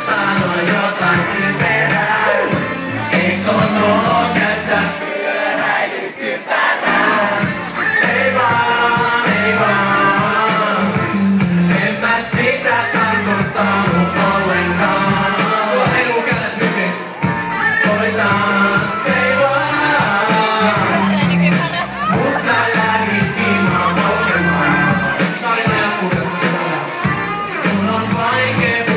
sanoin jotain typerää. Eiks on olo käyttää pyöräilykypärää? Ei vaan, ei vaan. En mä sitä tarkoittanut ollenkaan. Tuo heilu kädet hyvin. Koitan se vaan. Mut sä lähdit himaan polkemaan. Tarina jatkuu. Mun on vaikee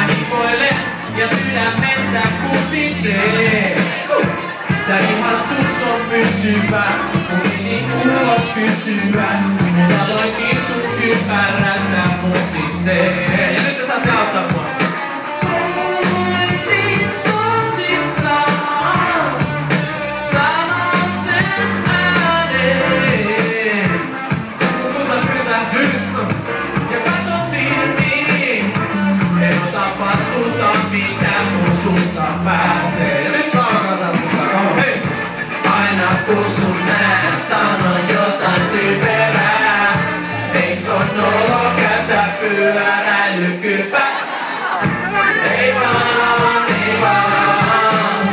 Aquí volé y así la mesa courtisée has tout son plus super On dit, où est-ce sun nää, sano jotain typerää. Ei se on nolo käytä pyöräilykypää. Ei vaan, ei vaan,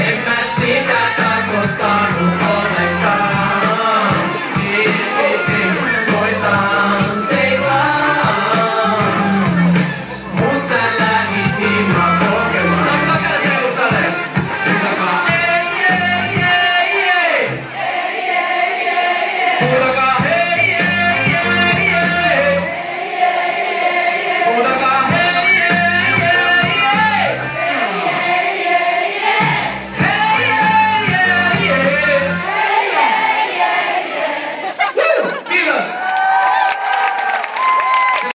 en mä sitä tarkoittanut ollenkaan. Ei, ei, ei, koitan seivaa, mut sä lähit himaan.